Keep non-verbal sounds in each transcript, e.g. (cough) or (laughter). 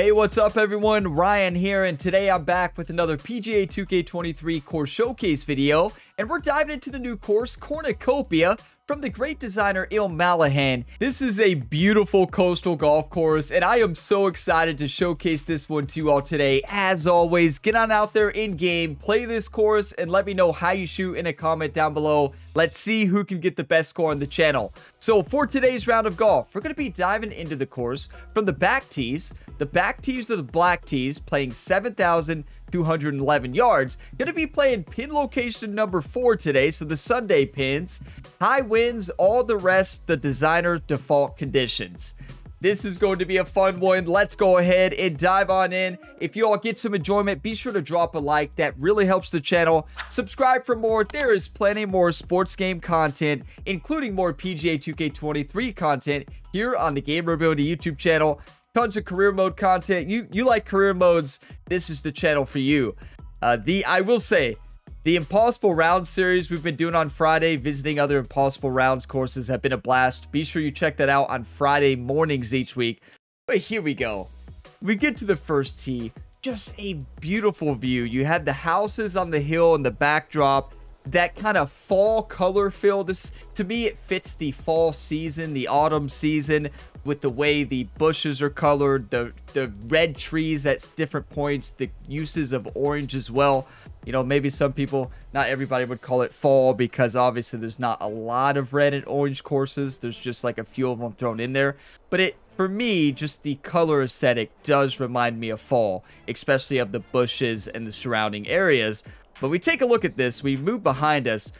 Hey, what's up everyone? Ryan here, and today I'm back with another PGA 2K23 course showcase video, and we're diving into the new course, Cornucopia, from the great designer Il Mallahan. This is a beautiful coastal golf course, and I am so excited to showcase this one to you all today. As always, get on out there in-game, play this course, and let me know how you shoot in a comment down below. Let's see who can get the best score on the channel. So for today's round of golf, we're going to be diving into the course from the back tees. The back tees are the black tees, playing 7,000 211 yards. Gonna be playing pin location number four today, so the Sunday pins. High winds, all the rest, the designer default conditions. This is going to be a fun one. Let's go ahead and dive on in. If you all get some enjoyment, be sure to drop a like. That really helps the channel. Subscribe for more. There is plenty more sports game content, including more PGA 2K23 content here on the Gamer Ability YouTube channel tons of career mode content. You you like career modes, this is the channel for you. Uh, the I will say, the Impossible Rounds series we've been doing on Friday, visiting other Impossible Rounds courses have been a blast. Be sure you check that out on Friday mornings each week. But here we go. We get to the first tee. Just a beautiful view. You have the houses on the hill in the backdrop that kind of fall color feel. This to me it fits the fall season, the autumn season with the way the bushes are colored, the the red trees at different points, the uses of orange as well. You know, maybe some people, not everybody would call it fall because obviously there's not a lot of red and orange courses. There's just like a few of them thrown in there. But it, for me, just the color aesthetic does remind me of fall, especially of the bushes and the surrounding areas. But we take a look at this, we move behind us.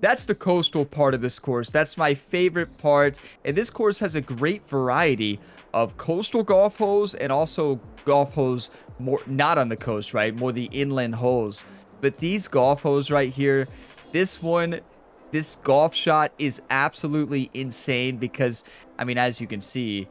That's the coastal part of this course. That's my favorite part. And this course has a great variety of coastal golf holes and also golf holes more not on the coast, right? More the inland holes. But these golf holes right here, this one, this golf shot is absolutely insane because, I mean, as you can see,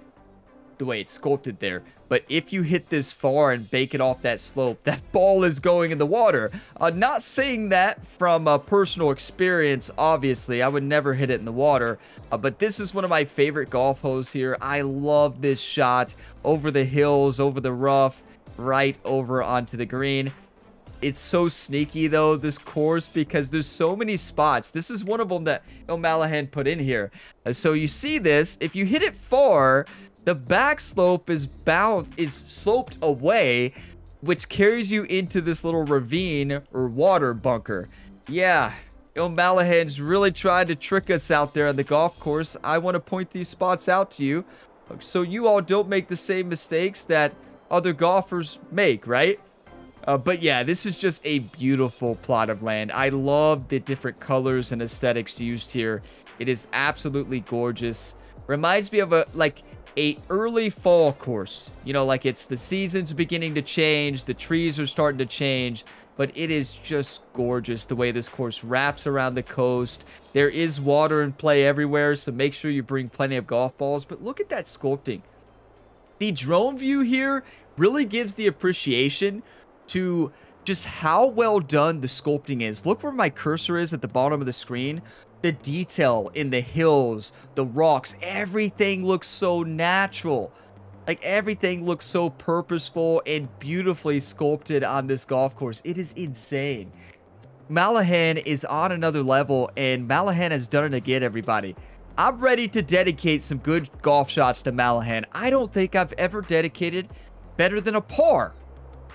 the way it's sculpted there. But if you hit this far and bake it off that slope, (laughs) that ball is going in the water. Uh, not saying that from a personal experience, obviously. I would never hit it in the water. Uh, but this is one of my favorite golf holes here. I love this shot over the hills, over the rough, right over onto the green. It's so sneaky though, this course, because there's so many spots. This is one of them that Il Mallahan put in here. Uh, so you see this, if you hit it far, the back slope is bound is sloped away, which carries you into this little ravine or water bunker. Yeah, Il Mallahan's really tried to trick us out there on the golf course. I want to point these spots out to you so you all don't make the same mistakes that other golfers make, right? Uh, but yeah, this is just a beautiful plot of land. I love the different colors and aesthetics used here. It is absolutely gorgeous. Reminds me of a, like, a early fall course. You know, like it's the season's beginning to change, the trees are starting to change, but it is just gorgeous the way this course wraps around the coast. There is water in play everywhere, so make sure you bring plenty of golf balls, but look at that sculpting. The drone view here really gives the appreciation to just how well done the sculpting is. Look where my cursor is at the bottom of the screen the detail in the hills, the rocks, everything looks so natural. Like everything looks so purposeful and beautifully sculpted on this golf course. It is insane. Mallahan is on another level and Mallahan has done it again, everybody. I'm ready to dedicate some good golf shots to Mallahan. I don't think I've ever dedicated better than a par.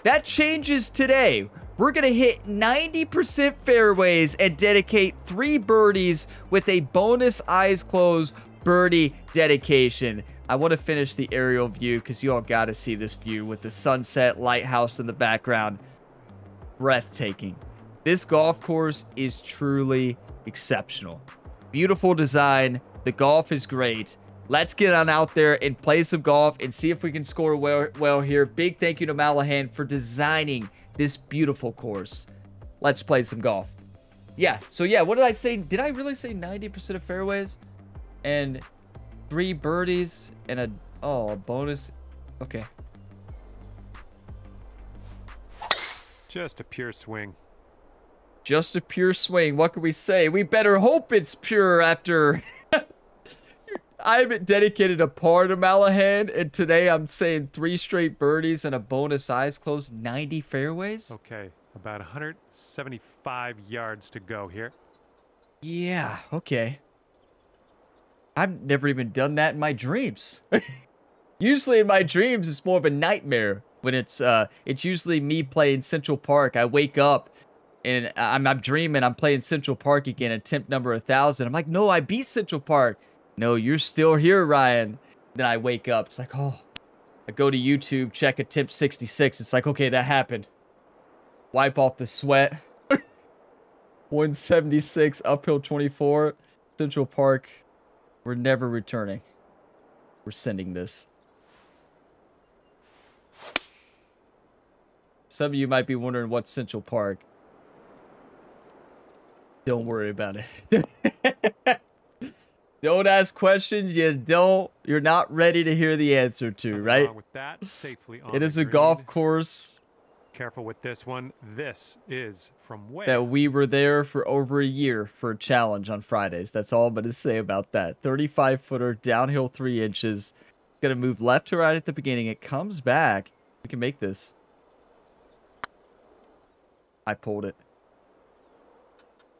That changes today. We're going to hit 90% fairways and dedicate three birdies with a bonus eyes closed birdie dedication. I want to finish the aerial view because you all got to see this view with the sunset lighthouse in the background. Breathtaking. This golf course is truly exceptional. Beautiful design. The golf is great. Let's get on out there and play some golf and see if we can score well, well here. Big thank you to Mallahan for designing this beautiful course. Let's play some golf. Yeah, so yeah, what did I say? Did I really say 90% of fairways? And three birdies and a, oh, a bonus. Okay. Just a pure swing. Just a pure swing. What can we say? We better hope it's pure after (laughs) I haven't dedicated a par to Mallahan, and today I'm saying three straight birdies and a bonus eyes closed, 90 fairways. Okay, about 175 yards to go here. Yeah, okay. I've never even done that in my dreams. (laughs) usually in my dreams, it's more of a nightmare when it's uh it's usually me playing Central Park. I wake up and I'm, I'm dreaming I'm playing Central Park again, attempt number a thousand. I'm like, no, I beat Central Park. No, you're still here, Ryan. Then I wake up. It's like, oh, I go to YouTube, check attempt 66. It's like, okay, that happened. Wipe off the sweat. (laughs) 176, uphill 24, Central Park. We're never returning. We're sending this. Some of you might be wondering what's Central Park. Don't worry about it. (laughs) don't ask questions you don't you're not ready to hear the answer to, right? With that, safely it is a green. golf course. Careful with this one. This is from where? That we were there for over a year for a challenge on Fridays. That's all I'm going to say about that. 35 footer, downhill three inches. Going to move left to right at the beginning. It comes back. We can make this. I pulled it.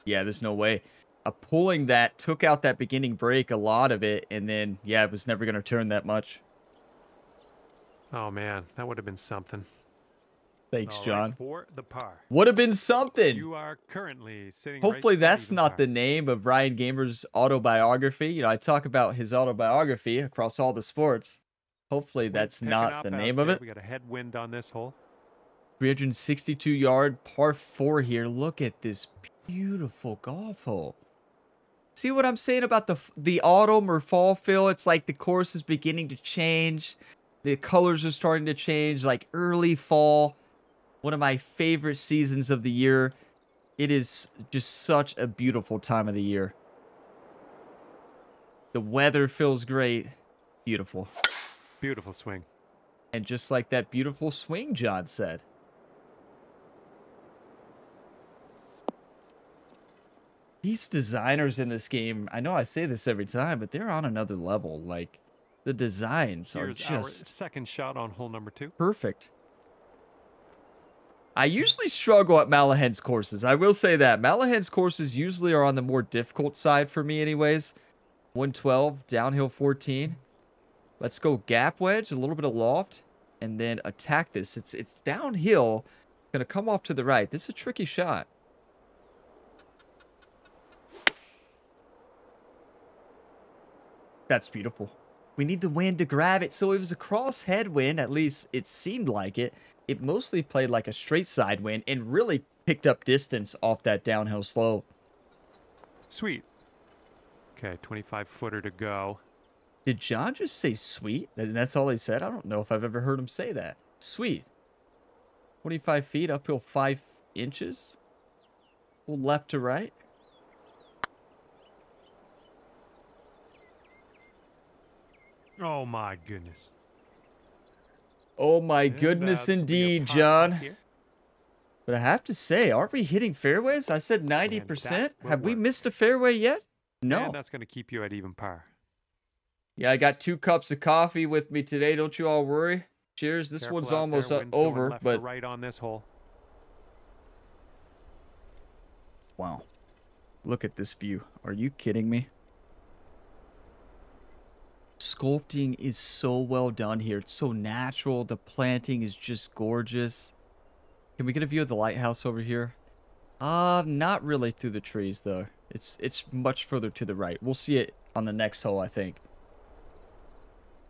Yeah, there's no way. A pulling that took out that beginning break, a lot of it, and then, yeah, it was never going to turn that much. Oh, man, that would have been something. Thanks, All John. Right, for the par. Would have been something. You are currently sitting. Hopefully, right that's not par. the name of Ryan Gamer's autobiography. You know, I talk about his autobiography across all the sports. Hopefully, that's not the name of it. We got a headwind on this hole. 362 yard par four here. Look at this beautiful golf hole. See what I'm saying about the the autumn or fall feel? It's like the course is beginning to change. The colors are starting to change, like early fall. One of my favorite seasons of the year. It is just such a beautiful time of the year. The weather feels great. Beautiful. Beautiful swing. And just like that beautiful swing John said. These designers in this game, I know I say this every time, but they're on another level. Like, the designs Here's are just... second shot on hole number two. Perfect. I usually struggle at Mallahan's courses. I will say that. Mallahan's courses usually are on the more difficult side for me anyways. 112, downhill 14. Let's go gap wedge, a little bit of loft, and then attack this. It's it's downhill. Gonna come off to the right. This is a tricky shot. That's beautiful. We need the wind to grab it. So it was a cross headwind, at least it seemed like it. It mostly played like a straight side wind and really picked up distance off that downhill slope. Sweet. Okay, 25 footer to go. Did John just say sweet? And that's all he said? I don't know if I've ever heard him say that. Sweet. 25 feet, uphill 5 inches. left to right. Oh my goodness. Oh my goodness indeed, John. But I have to say, aren't we hitting fairways? I said 90%. Have we missed a fairway yet? No. And that's going to keep you at even par. Yeah, I got two cups of coffee with me today. Don't you all worry. Cheers. This Careful one's almost over, but right on this hole. Wow. Look at this view. Are you kidding me? Sculpting is so well done here. It's so natural. The planting is just gorgeous. Can we get a view of the lighthouse over here? Uh, not really through the trees, though. It's, it's much further to the right. We'll see it on the next hole, I think.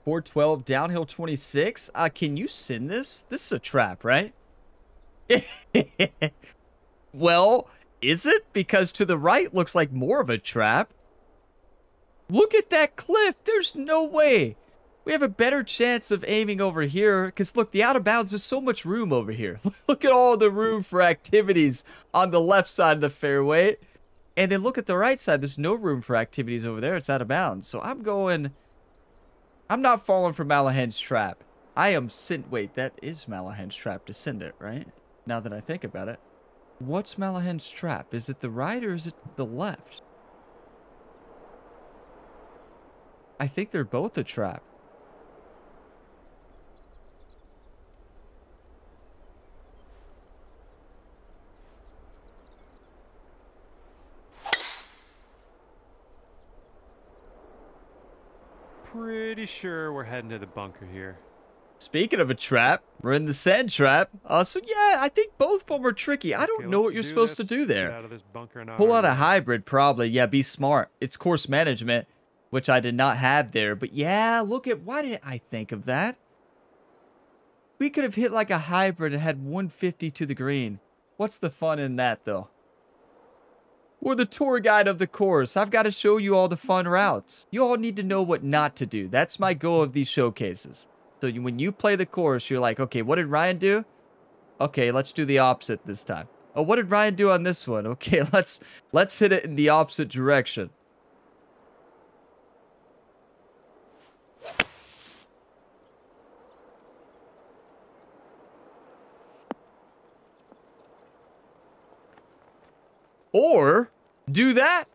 412, downhill 26. Uh, can you send this? This is a trap, right? (laughs) well, is it? Because to the right looks like more of a trap. Look at that cliff. There's no way. We have a better chance of aiming over here. Because look, the out of bounds, there's so much room over here. (laughs) look at all the room for activities on the left side of the fairway. And then look at the right side. There's no room for activities over there. It's out of bounds. So I'm going... I'm not falling for Mallahan's trap. I am sent... Wait, that is Mallahan's trap to send it, right? Now that I think about it. What's Mallahan's trap? Is it the right or is it the left? I think they're both a trap. Pretty sure we're heading to the bunker here. Speaking of a trap, we're in the sand trap. Uh, so yeah, I think both of them are tricky. I don't Okay, know what you're supposed this. to do there. out of this bunker Pull out a hybrid, probably. Yeah, be smart. It's course management, which I did not have there. But yeah, look at why didn't I think of that? We could have hit like a hybrid and had 150 to the green. What's the fun in that, though? We're the tour guide of the course. I've got to show you all the fun routes. You all need to know what not to do. That's my goal of these showcases. So when you play the course, you're like, okay, what did Ryan do? Okay, let's do the opposite this time. Oh, what did Ryan do on this one? (laughs) Okay, let's let's hit it in the opposite direction. Or do that.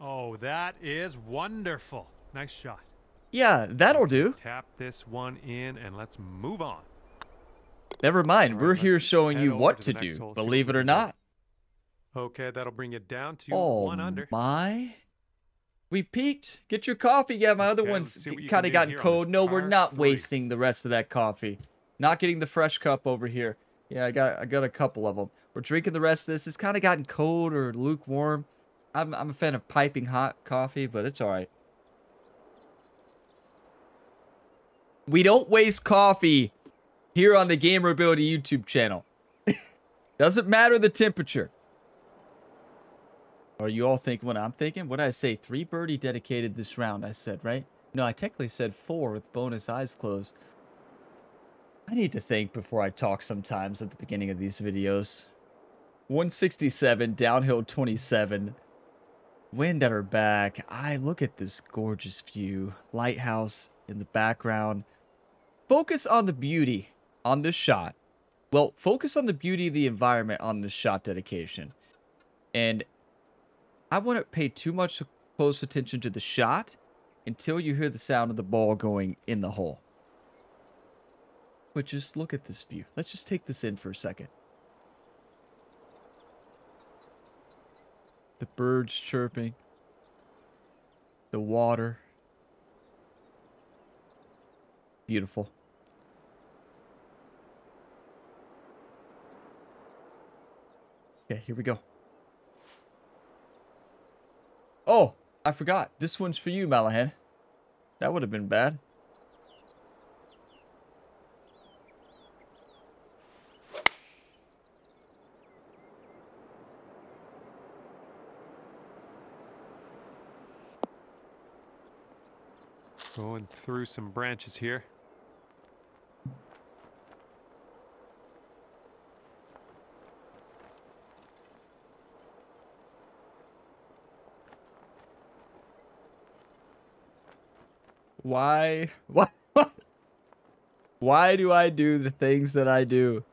Oh, that is wonderful. Nice shot. Yeah, that'll do. Tap this one in and let's move on. Never mind. All We're here showing you what to do, hole, believe it or not. Okay, that'll bring you down to Oh one under. my. We peaked. Get your coffee. Yeah, my other one's let's see what you kind of gotten cold. No, we're not wasting the rest of that coffee. Not getting the fresh cup over here. Yeah, I got I got a couple of them. We're drinking the rest of this. It's kind of gotten cold or lukewarm. I'm I'm a fan of piping hot coffee, but it's all right. We don't waste coffee here on the Gamer Ability YouTube channel. (laughs) Doesn't matter the temperature. Are you all thinking what I'm thinking? What did I say? Three birdie dedicated this round, I said, right? No, I technically said four with bonus eyes closed. I need to think before I talk sometimes at the beginning of these videos. 167, downhill 27. Wind at her back. I look at this gorgeous view. Lighthouse in the background. Focus on the beauty on this shot. Well, focus on the beauty of the environment on this shot dedication. And I wouldn't pay too much close attention to the shot until you hear the sound of the ball going in the hole. But just look at this view. Let's just take this in for a second. The birds chirping. The water. Beautiful. Okay, here we go. Oh, I forgot. This one's for you, Mallahan. That would have been bad. Through some branches here. Why? (laughs) Why? Why do I do the things that I do?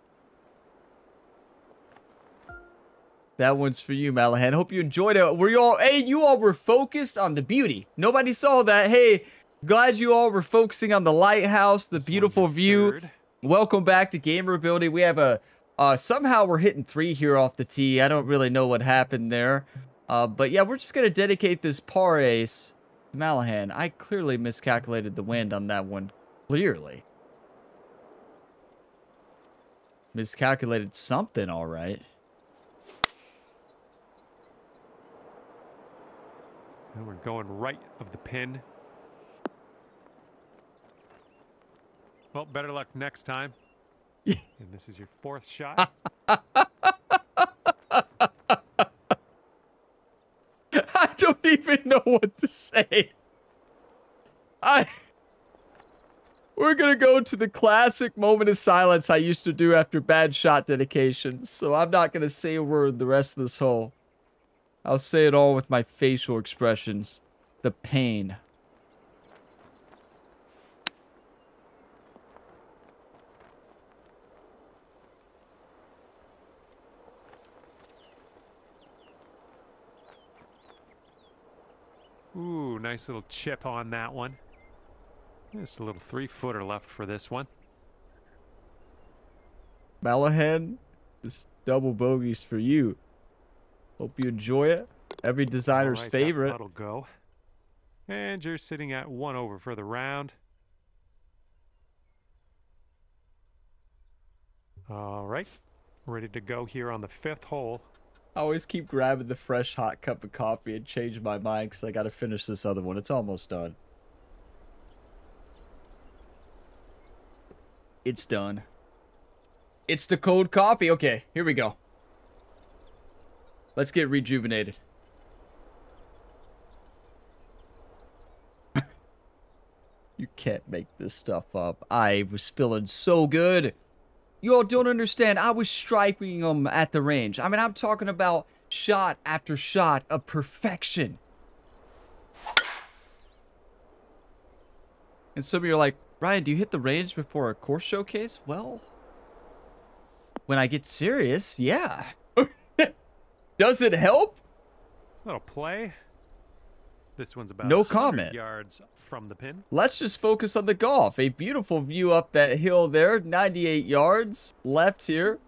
That one's for you, Mallahan. Hope you enjoyed it. Were you all, hey, you all were focused on the beauty. Nobody saw that. Hey, glad you all were focusing on the lighthouse, the beautiful view. Welcome back to Gamer Ability. We have a, uh, somehow we're hitting three here off the tee. I don't really know what happened there. Uh, but yeah, we're just going to dedicate this par ace to Mallahan. I clearly miscalculated the wind on that one. Clearly. Miscalculated something, all right. And we're going right of the pin. Well, better luck next time. (laughs) and this is your fourth shot. (laughs) I don't even know what to say. I. We're gonna go to the classic moment of silence I used to do after bad shot dedications, so I'm not gonna say a word the rest of this hole. I'll say it all with my facial expressions. The pain. Nice little chip on that one. Just a little three-footer left for this one. Mallahan, this double bogeys for you. Hope you enjoy it. Every designer's right, favorite. That'll go. And you're sitting at one over for the round. All right. Ready to go here on the fifth hole. I always keep grabbing the fresh hot cup of coffee and change my mind because I got to finish this other one. It's almost done. It's done. It's the cold coffee. Okay, here we go. Let's get rejuvenated. (laughs) you can't make this stuff up. I was feeling so good. You all don't understand. I was striking them at the range. I mean, I'm talking about shot after shot of perfection. And some of you are like, Ryan, do you hit the range before a course showcase? Well, when I get serious, yeah. (laughs) Does it help? Little play. This one's about No comment. yards from the pin. Let's just focus on the golf. A beautiful view up that hill there, 98 yards left here.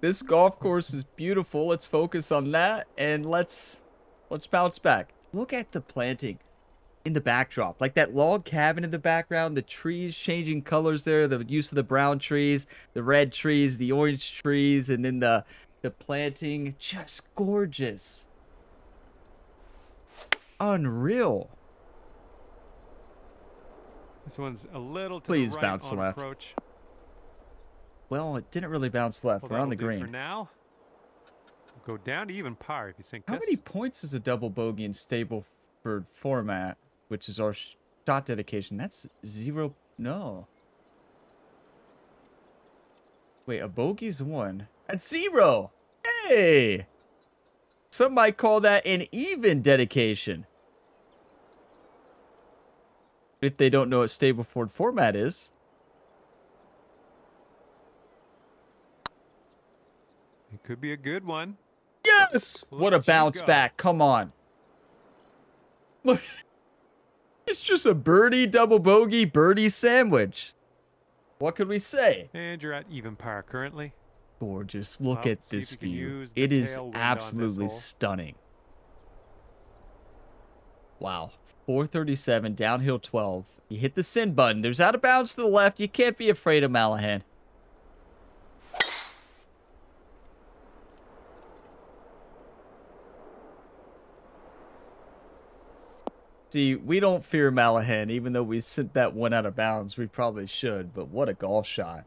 This golf course is beautiful. Let's focus on that and let's let's bounce back. Look at the planting in the backdrop. Like that log cabin in the background, the trees changing colors there, the use of the brown trees, the red trees, the orange trees, and then the the planting just gorgeous. Unreal. This one's a little to Please the right bounce on left. approach. Well, it didn't really bounce left. Well, We're on the green. For now, go down to even par if you sink How this. many points is a double bogey in Stableford format, which is our shot dedication? That's zero. No. Wait, a bogey's one. That's zero. Hey. Some might call that an even dedication. If they don't know what Stableford format is. It could be a good one. Yes! Look what a bounce back. Come on. Look. (laughs) It's just a birdie, double bogey, birdie sandwich. What could we say? And you're at even par currently. Gorgeous. Look Well, at this view. It is tailwind on this absolutely stunning. Wow. 437, downhill 12. You hit the send button. There's out of bounds to the left. You can't be afraid of Mallahan. See, we don't fear Mallahan, even though we sent that one out of bounds. We probably should, but what a golf shot.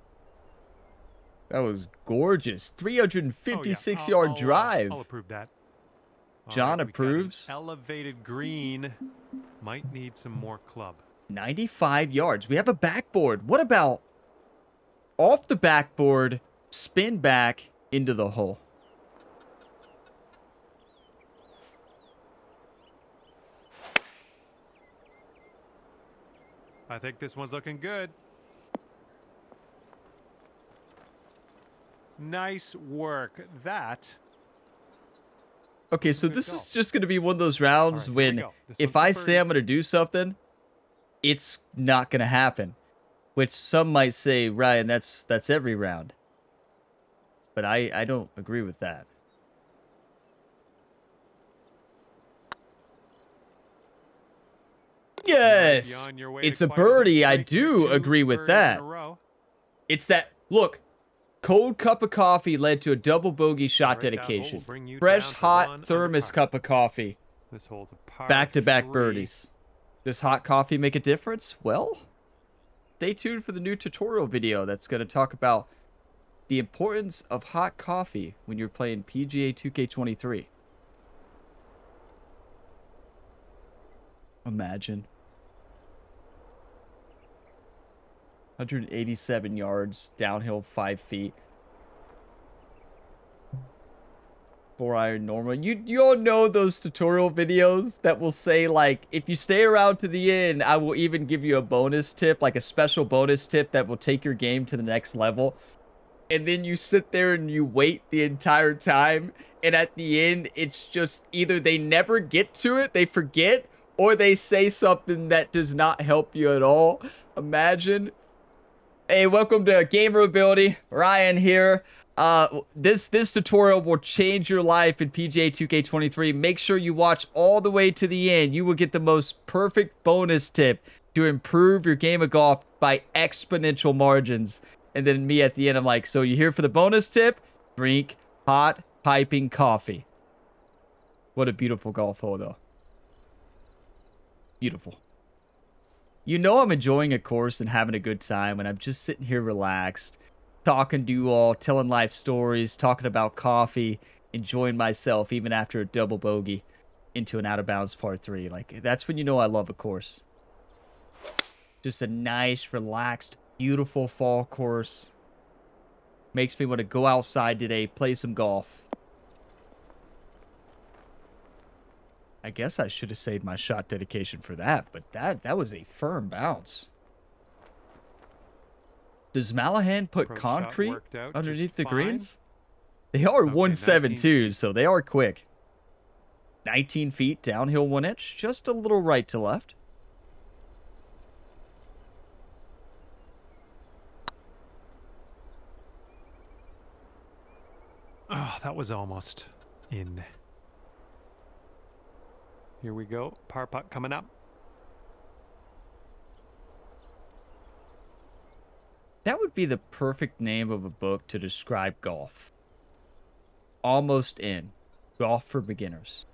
That was gorgeous. Oh, yeah. 356 yard I'll, uh, drive. I'll approve that. John an approves. Elevated green. Might need some more club. 95 yards. We have a backboard. What about off the backboard, spin back into the hole? I think this one's looking good. Nice work. That. Okay, so this is just going to be one of those rounds right, when if I say I'm going to do something, it's not going to happen. Which some might say, Ryan, that's that's every round. But I I don't agree with that. You might be Yes. on your way to It's a birdie. I do agree with that. It's that look. Cold cup of coffee led to a double bogey shot All right, that hole will dedication. bring you Fresh hot thermos cup of coffee. This hole's a par Back to back three. birdies. Does hot coffee make a difference? Well, stay tuned for the new tutorial video that's going to talk about the importance of hot coffee when you're playing PGA 2K23. Imagine. 187 yards, downhill 5 feet. Four iron normal. You you all know those tutorial videos that will say like if you stay around to the end, I will even give you a bonus tip, like a special bonus tip that will take your game to the next level. And then you sit there and you wait the entire time, and at the end, it's just either they never get to it, they forget, or they say something that does not help you at all. Imagine. Hey, welcome to Gamer Ability. Ryan here. Uh, this this tutorial will change your life in PGA 2K23. Make sure you watch all the way to the end. You will get the most perfect bonus tip to improve your game of golf by exponential margins. And then me at the end, I'm like, so you're here for the bonus tip? Drink hot piping coffee. What a beautiful golf hole, though. Beautiful. You know I'm enjoying a course and having a good time when I'm just sitting here relaxed talking to you all, telling life stories, talking about coffee, enjoying myself even after a double bogey into an out of bounds par three. Like that's when you know I love a course. Just a nice, relaxed, beautiful fall course. Makes me want to go outside today, play some golf. I guess I should have saved my shot dedication for that, but that that was a firm bounce. Does Mallahan put concrete underneath the fine. greens? They are okay, 172, so they are quick. 19 feet downhill one inch, just a little right to left. Oh, that was almost in. Here we go. Par putt coming up. That would be the perfect name of a book to describe golf. Almost in. Golf for beginners.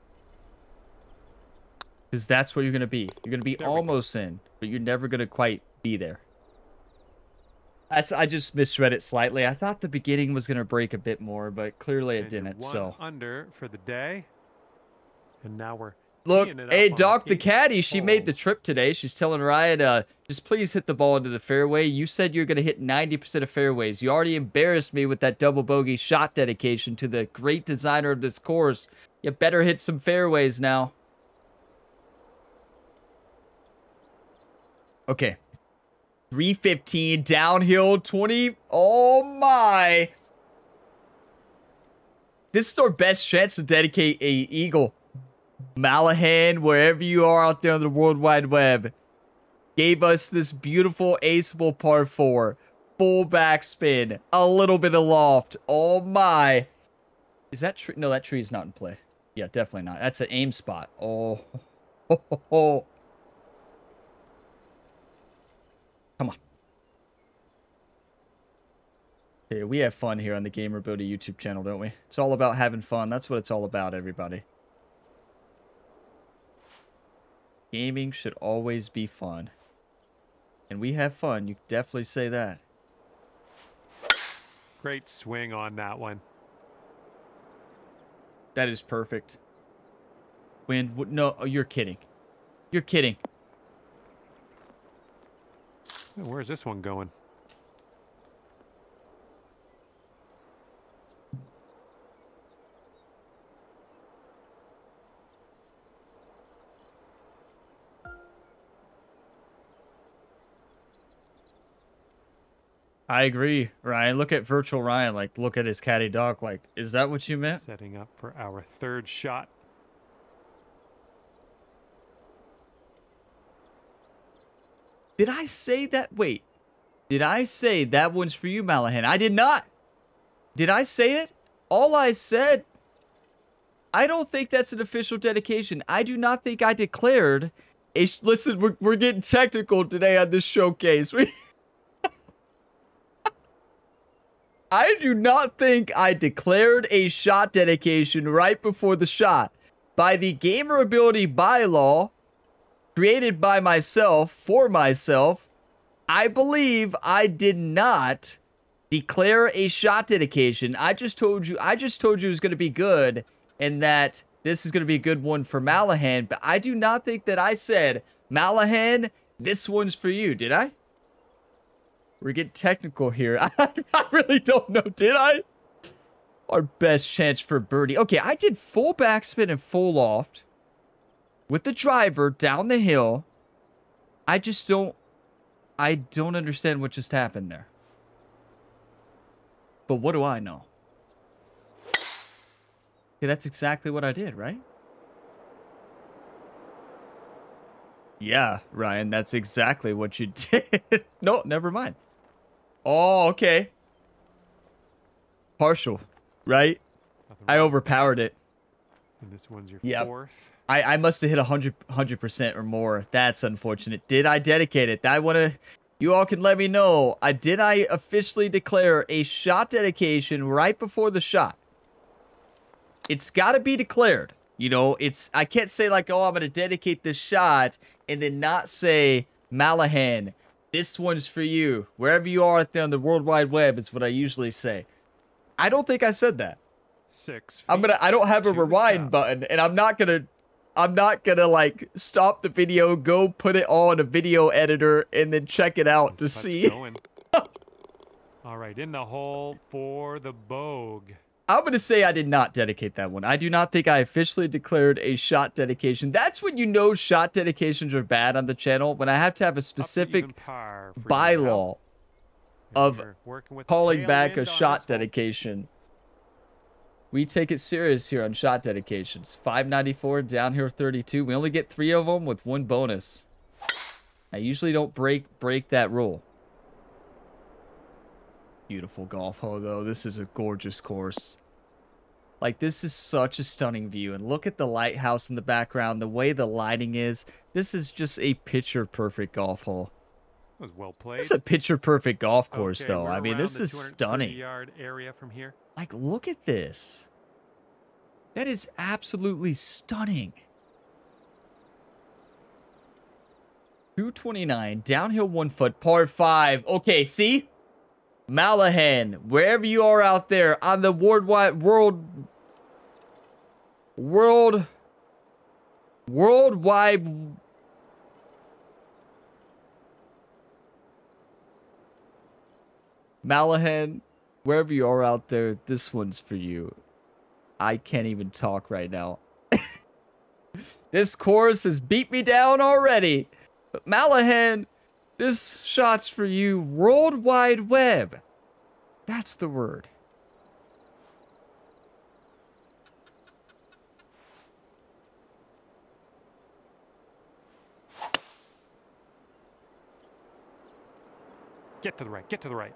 Because that's what you're going to be. You're going to be there almost in, but you're never going to quite be there. That's I just misread it slightly. I thought the beginning was going to break a bit more, but clearly it and didn't. so under for the day. And now we're Look, hey, Doc, the, caddy, she oh. made the trip today. She's telling Ryan, uh, just please hit the ball into the fairway. You said you're going to hit 90% of fairways. You already embarrassed me with that double bogey shot dedication to the great designer of this course. You better hit some fairways now. Okay. 315, downhill, 20. Oh, my. This is our best chance to dedicate a eagle Mallahan, wherever you are out there on the World Wide Web, gave us this beautiful aceable par 4. Full backspin. A little bit of loft. Oh my. Is that tree? No, that tree is not in play. Yeah, definitely not. That's an aim spot. Oh. Ho, (laughs) ho. Come on. Okay, we have fun here on the Gamer Ability YouTube channel, don't we? It's all about having fun. That's what it's all about, everybody. Gaming should always be fun. And we have fun, you definitely say that. Great swing on that one. That is perfect. Wind, no, oh, you're kidding. You're kidding. Where's this one going? I agree, Ryan. Look at virtual Ryan. Like, look at his caddy dog. Like, is that what you meant? Setting up for our third shot. Did I say that? Wait. Did I say that one's for you, Mallahan? I did not. Did I say it? All I said. I don't think that's an official dedication. I do not think I declared. A, listen, we're, we're getting technical today on this showcase. (laughs) We. I do not think I declared a shot dedication right before the shot. By the gamer ability bylaw created by myself for myself, I believe I did not declare a shot dedication. I just told you I just told you it was going to be good and that this is going to be a good one for Mallahan, but I do not think that I said, Mallahan, this one's for you, did I? We're getting technical here. (laughs) I, really don't know, did I? Our best chance for birdie. Okay, I did full backspin and full loft with the driver down the hill. I just don't... I don't understand what just happened there. But what do I know? Okay, that's exactly what I did, right? Yeah, Ryan, that's exactly what you (laughs) did. no, never mind. Oh, okay. Partial, right? I overpowered it. And this one's your Yep. fourth. I, I must have hit 100, 100% or more. That's unfortunate. Did I dedicate it? I want to... You all can let me know. I Did I officially declare a shot dedication right before the shot? It's got to be declared. You know, it's... I can't say like, oh, I'm going to dedicate this shot and then not say, Mallahan, this one's for you. Wherever you are out there on the World Wide Web is what I usually say. I don't think I said that. Six. I'm gonna. I don't have a feet to the rewind button, and I'm not gonna. I'm not gonna like stop the video, go put it on a video editor, and then check it out to Let's see. (laughs) All right, in the hole for the Bogue. I'm gonna say I did not dedicate that one. I do not think I officially declared a shot dedication. That's when you know shot dedications are bad on the channel. When I have to have a specific even par for you bylaw of And you're working with the calling back a shot dedication. We take it serious here on shot dedications. 594 down here 32. We only get three of them with one bonus. I usually don't break break that rule. Beautiful golf hole though. This is a gorgeous course. Like this is such a stunning view and look at the lighthouse in the background, the way the lighting is. This is just a picture perfect golf hole. That was well played. Is a picture perfect golf course Okay, though. I mean, this is stunning. Yard area from here. Like, look at this. That is absolutely stunning. 229, downhill one foot, par five. Okay, see? Mallahan, wherever you are out there on the worldwide world world worldwide Mallahan, wherever you are out there, this one's for you. I can't even talk right now. (laughs) this chorus has beat me down already. But Mallahan, this shot's for you. World Wide Web. That's the word. Get to the right. Get to the right.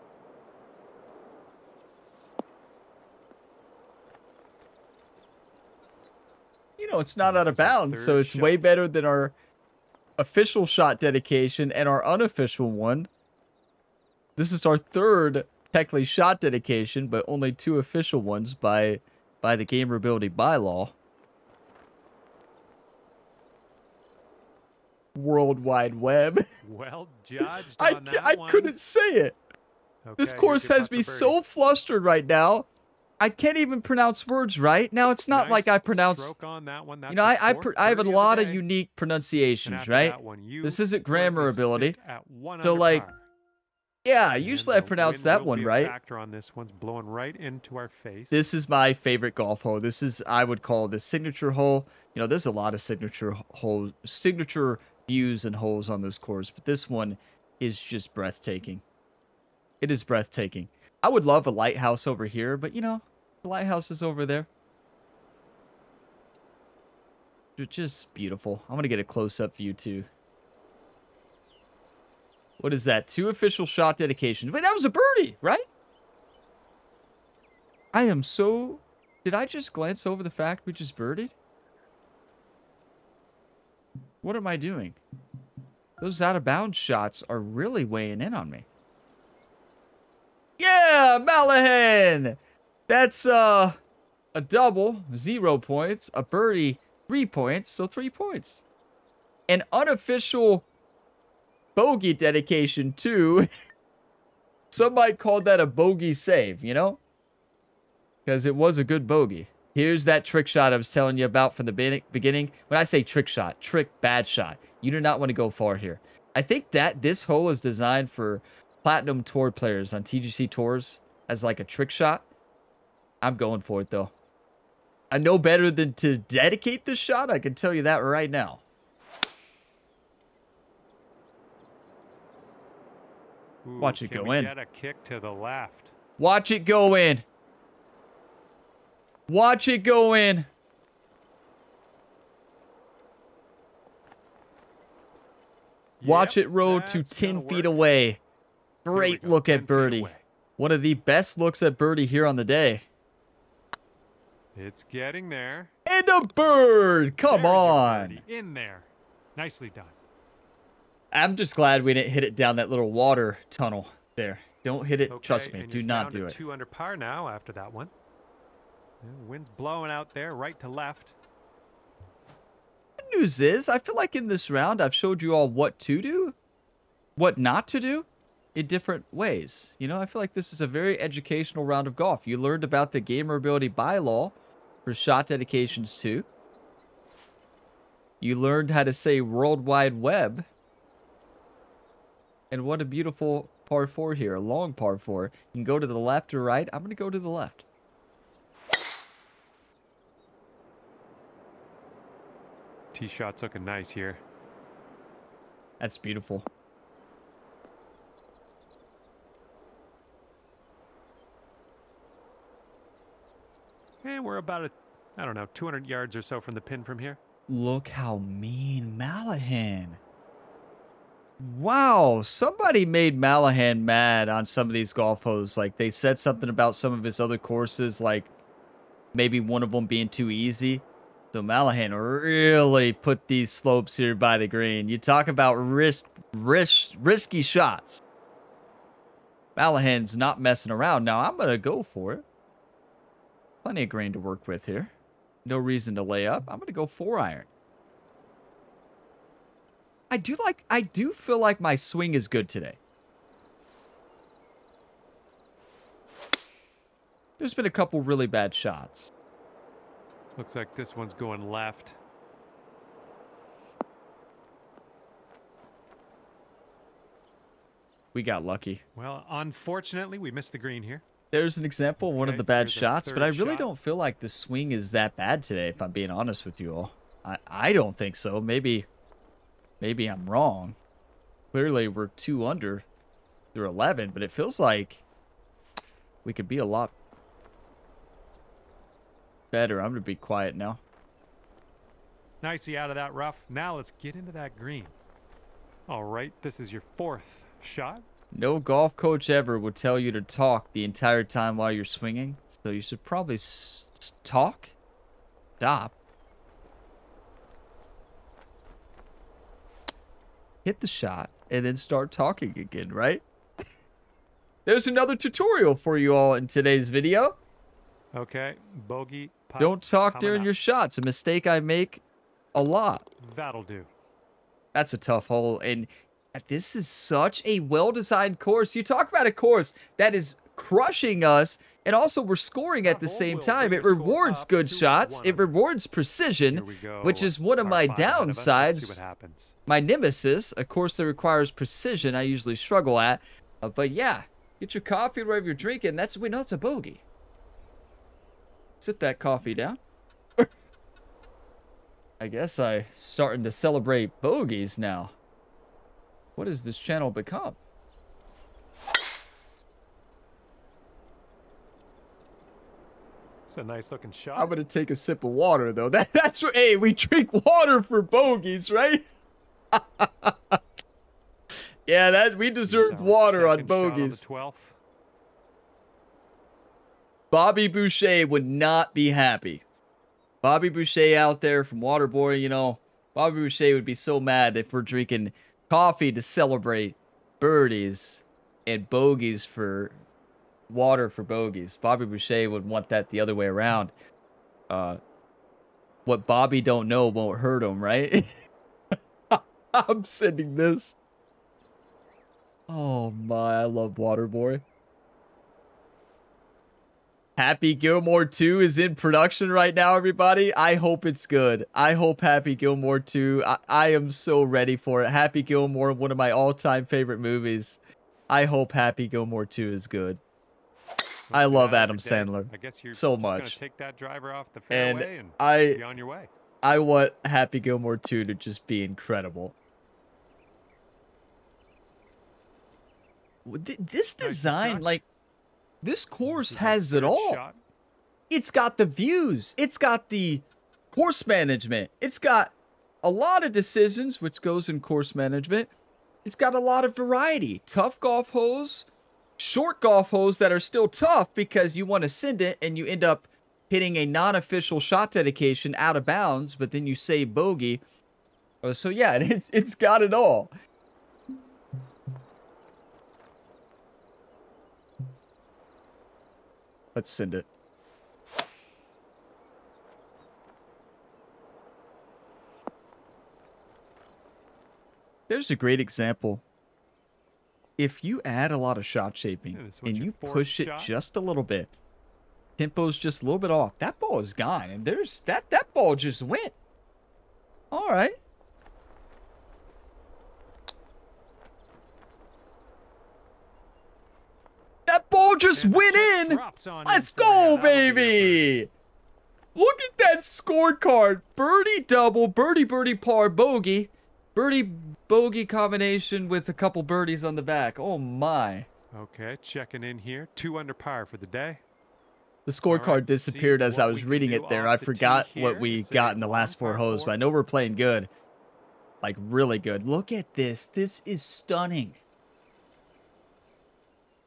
You know, it's not out of bounds, so it's way better than our official shot dedication and our unofficial one. This is our third technically shot dedication, but only two official ones by by the gamerability bylaw. World Wide Web. Well (laughs) judged I, on ca- that I one. couldn't say it. This Okay, here's course has me so flustered right now. I can't even pronounce words right. Now it's not like I pronounce on that one. you know, I I, pr- I have a lot of unique pronunciations, right? one, This isn't grammar ability. at one So, like, par. Yeah, And usually I pronounce that one right. Factor on this one's blowing right into our face. This is my favorite golf hole. This is I would call the signature hole. You know, there's a lot of signature holes, signature views and holes on this course, but this one is just breathtaking. It is breathtaking. I would love a lighthouse over here, but you know, the lighthouse is over there. They're just beautiful. I'm gonna get a close-up view too. What is that? Two official shot dedications. Wait, that was a birdie, right? I am so. Did I just glance over the fact we just birdied? What am I doing? Those out of bounds shots are really weighing in on me. Mallahan! That's uh a double, zero points, a birdie, three points, so three points. An unofficial bogey dedication too. (laughs) Some might call that a bogey save, you know? Because it was a good bogey. Here's that trick shot I was telling you about from the beginning. When I say trick shot, trick bad shot. You do not want to go far here. I think that this hole is designed for platinum tour players on TGC tours as like a trick shot. I'm going for it though. I know better than to dedicate this shot. I can tell you that right now. Ooh, Watch it can go we in. Get a kick to the left. Watch it go in. Watch it go in. Watch Yep, it roll to 10 feet work. away. Great look at birdie. One of the best looks at birdie here on the day. It's getting there. And a bird! Come There's on! In there. Nicely done. I'm just glad we didn't hit it down that little water tunnel there. Don't hit it. Okay, Trust me. Do not do it. Two under par now after that one. Wind's blowing out there, right to left. Good news is, I feel like in this round, I've showed you all what to do, what not to do in different ways. You know, I feel like this is a very educational round of golf. You learned about the gamer ability bylaw for shot dedications too. You learned how to say World Wide Web. And what a beautiful par four here, a long par four. You can go to the left or right. I'm going to go to the left. Tee shot's looking nice here. That's beautiful. And we're about a, I don't know, 200 yards or so from the pin from here. Look how mean Mallahan. Wow, somebody made Mallahan mad on some of these golf holes. Like they said something about some of his other courses, like maybe one of them being too easy. So Mallahan really put these slopes here by the green. You talk about risk, risk, risky shots. Mallahan's not messing around. Now I'm gonna go for it. Plenty of grain to work with here. No reason to lay up. I'm gonna go four iron. I do like I do feel like my swing is good today. There's been a couple really bad shots. Looks like this one's going left. We got lucky. Well, unfortunately, we missed the green here. There's an example of one of the bad shots, but I really shot. don't feel like the swing is that bad today, if I'm being honest with you all. I, I don't think so. Maybe maybe I'm wrong. Clearly we're two under through eleven, but it feels like we could be a lot better. I'm gonna be quiet now. Nicely out of that rough. Now let's get into that green. All right, this is your fourth shot. No golf coach ever would tell you to talk the entire time while you're swinging, so you should probably s- s- talk. Stop. Hit the shot and then start talking again, right? (laughs) There's another tutorial for you all in today's video. Okay, bogey. Don't talk during up. your shots. A mistake I make a lot. That'll do. That's a tough hole. And this is such a well designed course. You talk about a course that is crushing us, and also we're scoring at the same time. It rewards good shots, it rewards precision, which is one of my five ahead of us. Let's see downsides. My nemesis, a course that requires precision, I usually struggle at. Uh, but yeah, get your coffee, whatever you're drinking. That's we know it's a bogey. Sit that coffee down. (laughs) I guess I starting to celebrate bogeys now. What has this channel become? It's a nice looking shot. I'm gonna take a sip of water though. (laughs) That, that's what. Hey, we drink water for bogeys, right? (laughs) yeah, that we He's deserve water on second bogeys. the 12th. Bobby Boucher would not be happy. Bobby Boucher out there from Waterboy, you know, Bobby Boucher would be so mad if we're drinking coffee to celebrate birdies and bogeys for water for bogeys. Bobby Boucher would want that the other way around. Uh, what Bobby don't know won't hurt him, right? (laughs) I'm sending this. Oh my, I love Waterboy. Happy Gilmore 2 is in production right now, everybody. I hope it's good. I hope Happy Gilmore 2. I, I am so ready for it. Happy Gilmore, one of my all time favorite movies. I hope Happy Gilmore 2 is good. I love Adam. Sandler I guess you're so much. take that driver off the And and, I be on your way. I want Happy Gilmore 2 to just be incredible. This design, like, this course has it all. shot. it's got the views it's got the course management it's got a lot of decisions which goes in course management It's got a lot of variety. Tough golf holes, short golf holes that are still tough because you want to send it and you end up hitting a non-official shot dedication out of bounds, but then you save bogey. Uh, so yeah, (laughs) it's it's got it all. Let's send it. There's a great example. If you add a lot of shot shaping and you push it shot. just a little bit, tempo's just a little bit off. That ball is gone, and there's that that ball just went. All right. Just went in. Let's in for you. go, That'll be your baby. Look at that scorecard. Birdie double, birdie birdie par bogey. Birdie bogey combination with a couple birdies on the back. Oh my. Okay, checking in here. Two under par for the day. The scorecard right, disappeared as I was reading it there. I the forgot what we got in the last four holes, four. but I know we're playing good. Like really good. Look at this. This is stunning.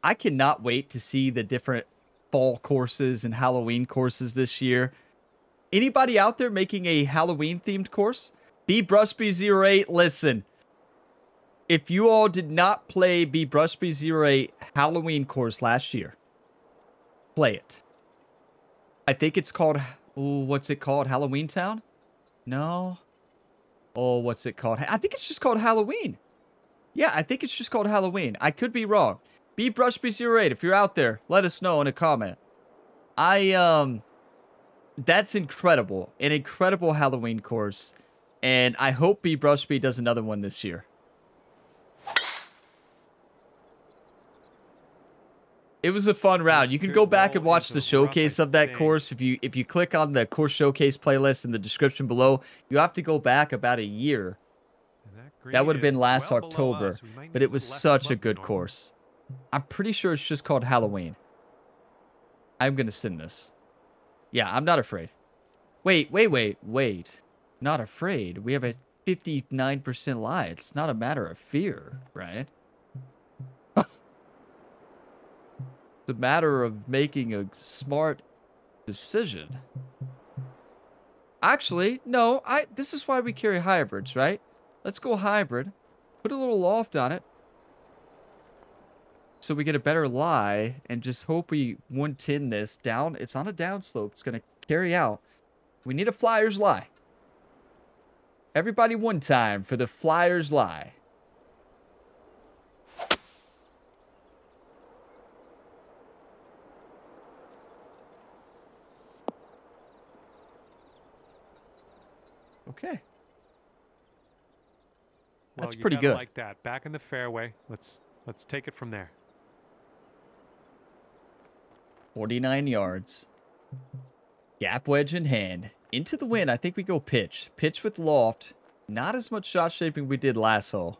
I cannot wait to see the different fall courses and Halloween courses this year. Anybody out there making a Halloween themed course? B Brushby 08, listen. If you all did not play B Brushby 08 Halloween course last year, play it. I think it's called ooh, what's it called? Halloween Town? No. Oh, what's it called? I think it's just called Halloween. Yeah, I think it's just called Halloween. I could be wrong. B Brushby08, if you're out there, let us know in a comment. I um that's incredible. An incredible Halloween course. And I hope B Brushby does another one this year. It was a fun round. You can go back and watch the showcase of that course. If you if you click on the course showcase playlist in the description below, you have to go back about a year. That, would have been last October, us. We might but it was such a good course. I'm pretty sure it's just called Halloween. I'm gonna send this. Yeah, I'm not afraid. Wait, wait, wait, wait. Not afraid. We have a 59% lie. It's not a matter of fear, right? (laughs) it's a matter of making a smart decision. Actually, no, I this is why we carry hybrids, right? Let's go hybrid. Put a little loft on it. So we get a better lie and just hope we 110 this down. It's on a downslope. It's going to carry out. We need a flyer's lie. Everybody one time for the flyer's lie. Okay. Well, That's pretty good. Like that, back in the fairway. Let's let's take it from there. 49 yards. Gap wedge in hand. Into the wind. I think we go pitch. Pitch with loft. Not as much shot shaping we did last hole.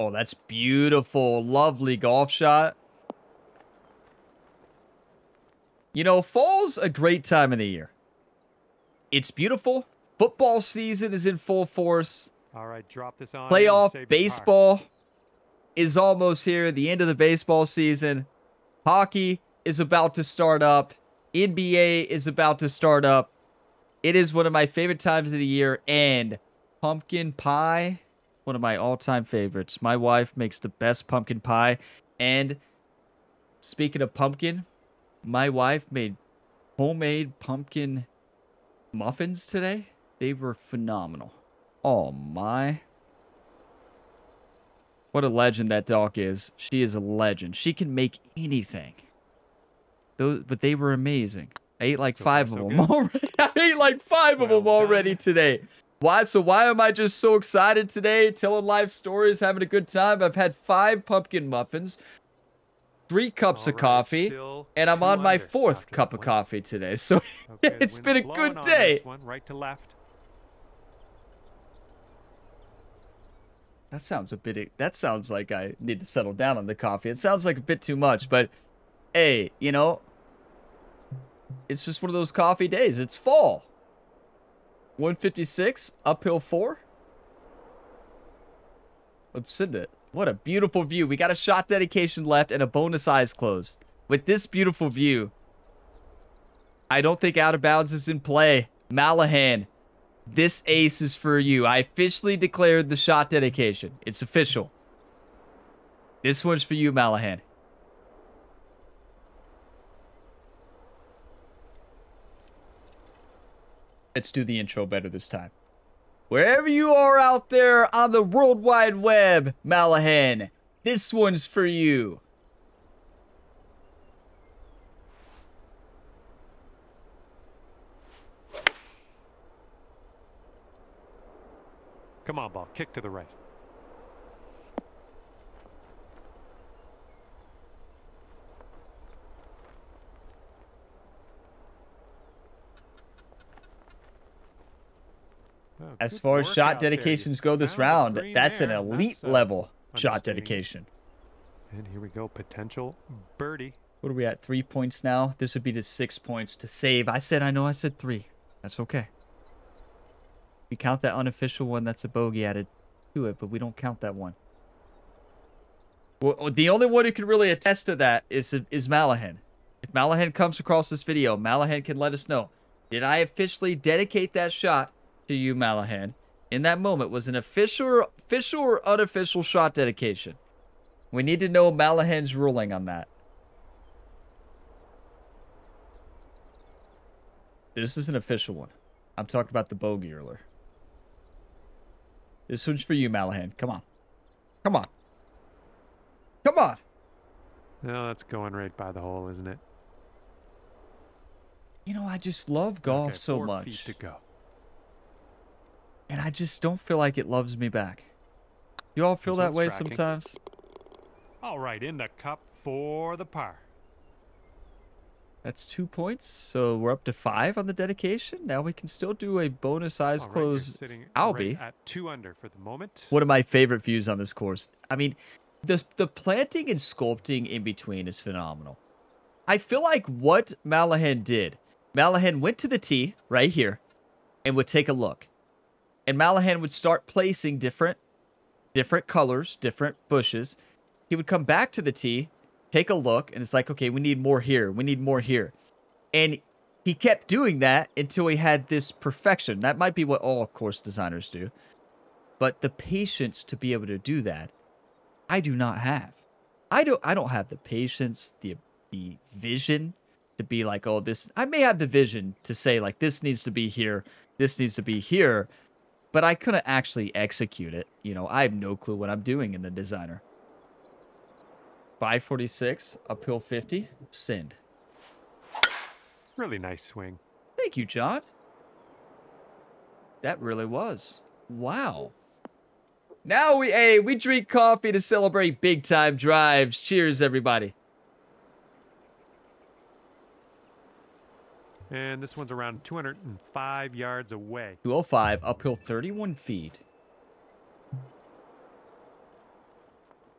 Oh, that's beautiful. Lovely golf shot. You know, fall's a great time of the year. It's beautiful. Football season is in full force. All right, drop this on. Playoff save your par. baseball is almost here. The end of the baseball season. Hockey is about to start up. NBA is about to start up. It is one of my favorite times of the year. And pumpkin pie, one of my all time favorites. My wife makes the best pumpkin pie. And speaking of pumpkin, my wife made homemade pumpkin muffins today. They were phenomenal. Oh my. What a legend that dog is. She is a legend. She can make anything. Those, but they were amazing. I ate like So five of so them good? (laughs) already. I ate like five of them already today. Why? So why am I just so excited today? Telling life stories, having a good time. I've had five pumpkin muffins, three cups All of right, coffee, and I'm on my fourth cup of coffee today. (laughs) So Okay, it's been a good day. one, right to left. That sounds a bit. That sounds like I need to settle down on the coffee. It sounds like a bit too much, but hey, you know, it's just one of those coffee days. It's fall. 156, uphill four. Let's send it. What a beautiful view. We got a shot dedication left and a bonus eyes closed. With this beautiful view, I don't think out of bounds is in play. Mallahan, this ace is for you. I officially declared the shot dedication. It's official. This one's for you, Mallahan. Let's do the intro better this time. Wherever you are out there on the World Wide Web, Mallahan, this one's for you. Come on, ball. Kick to the right. Oh, As far as shot there. Dedications go this round, that's an elite That's, uh, level shot dedication. And here we go. Potential birdie. What are we at? Three points now? This would be the six points to save. I said, I know I said three. That's okay. We count that unofficial one that's a bogey added to it, but we don't count that one. Well, the only one who can really attest to that is is Mallahan. If Mallahan comes across this video, Mallahan can let us know. Did I officially dedicate that shot to you, Mallahan? In that moment, was an official, official or unofficial shot dedication? We need to know Mallahan's ruling on that. This is an official one. I'm talking about the bogey earlier. This one's for you, Mallahan. Come on. Come on. Come on. No, that's going right by the hole, isn't it? You know, I just love golf Okay, so much. Feet to go. And I just don't feel like it loves me back. You all feel that way tracking. sometimes? All right, in the cup for the par. That's two points. So we're up to five on the dedication. Now we can still do a bonus eyes right, sitting Albie. right at two under for the moment. one of my favorite views on this course. I mean, the the planting and sculpting in between is phenomenal. I feel like what Mallahan did, Mallahan went to the tee right here and would take a look. And Mallahan would start placing different different colors, different bushes. He would come back to the tee, take a look, and it's like, okay, we need more here. We need more here. And he kept doing that until he had this perfection. That might be what all course designers do. But the patience to be able to do that, I do not have. I don't I don't have the patience, the the vision to be like, oh, this I may have the vision to say like this needs to be here, this needs to be here, but I couldn't actually execute it. You know, I have no clue what I'm doing in the designer. 546, uphill 50, send. Really nice swing. Thank you, John. That really was. Wow. Now we hey, we drink coffee to celebrate big time drives. Cheers, everybody. And this one's around 205 yards away. 205, uphill 31 feet.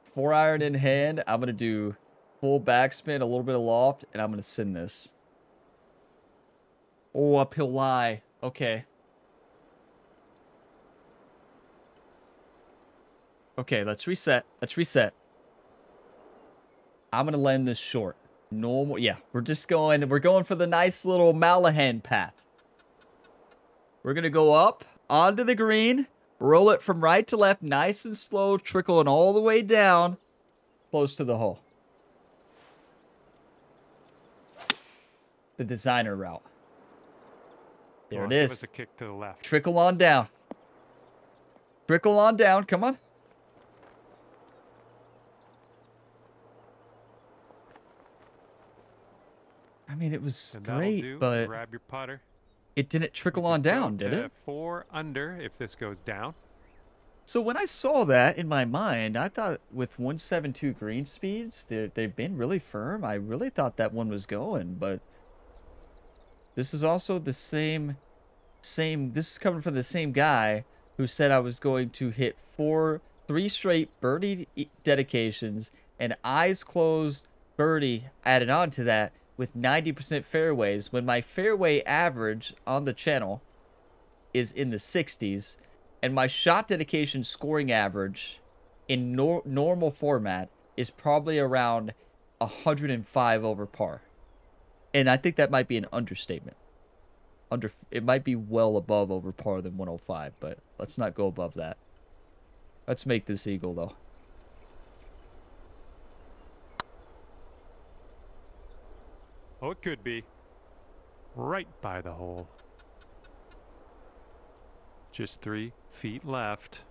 Four iron in hand. I'm gonna do full backspin, a little bit of loft, and I'm gonna send this. Oh, uphill lie. Okay. Okay, let's reset. Let's reset. I'm gonna land this short. Normal, yeah. We're just going. We're going for the nice little Mallahan path. We're gonna go up onto the green, roll it from right to left, nice and slow, trickling all the way down, close to the hole. The designer route. There it us a kick to the left. Trickle on down. Trickle on down. Come on. I mean, it was And great, but Grab your putter. It didn't trickle on down, did it? Four under if this goes down. So when I saw that in my mind, I thought with 172 green speeds, they've been really firm. I really thought that one was going, but this is also the same, same. This is coming from the same guy who said I was going to hit four, three straight birdie dedications and eyes closed birdie added on to that with 90% fairways when my fairway average on the channel is in the 60s and my shot dedication scoring average in nor- normal format is probably around 105 over par. And I think that might be an understatement. Under it might be well above over par than 105, but let's not go above that. Let's make this eagle though. Oh, it could be. Right by the hole. Just three feet left.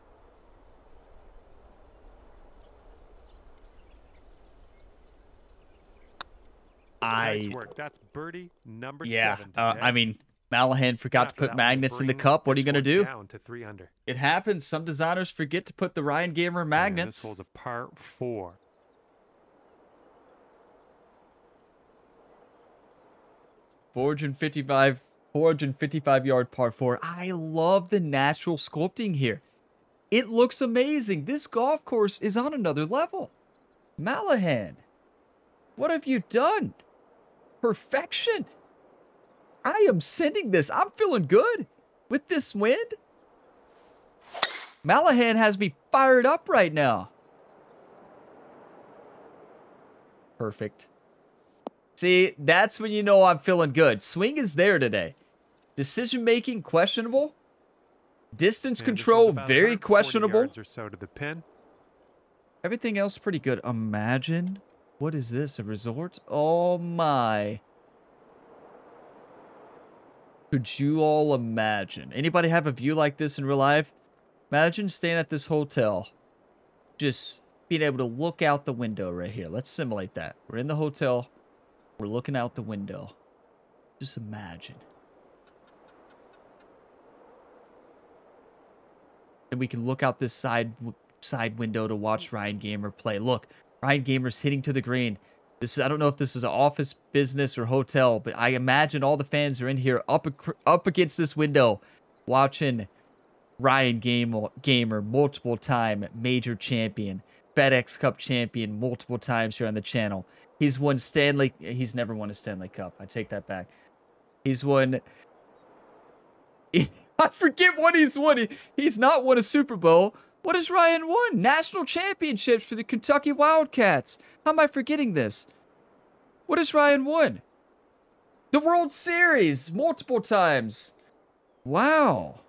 I nice work. That's birdie number yeah. seven. Uh, I mean, Mallahan forgot to put magnets in the cup. What are you gonna do? Down to three under. It happens. Some designers forget to put the Ryan Gamer And magnets. This hole's a par four. Four hundred fifty-five, four hundred fifty-five yard par four. I love the natural sculpting here. It looks amazing. This golf course is on another level. Mallahan, what have you done? Perfection. I am sending this. I'm feeling good with this wind. Mallahan has me fired up right now. Perfect. See, that's when you know I'm feeling good. Swing is there today. Decision making questionable. Distance one's control very questionable. so to the pin. Everything else pretty good. Imagine what is this? A resort? Oh my. Could you all imagine? Anybody have a view like this in real life? Imagine staying at this hotel. Just being able to look out the window right here. Let's simulate that. We're in the hotel. We're looking out the window. Just imagine. And we can look out this side side window to watch Ryan Gamer play. Look, Ryan Gamer's hitting to the green. This is, I don't know if this is an office, business, or hotel, but I imagine all the fans are in here up up against this window, watching Ryan Gamer, Gamer multiple time major champion, FedEx Cup champion multiple times here on the channel. He's won Stanley. He's never won a Stanley Cup. I take that back. He's won. (laughs) I forget what he's won. He- He's not won a Super Bowl. What has Ryan won? National championships for the Kentucky Wildcats. How am I forgetting this? What has Ryan won? The World Series multiple times. Wow.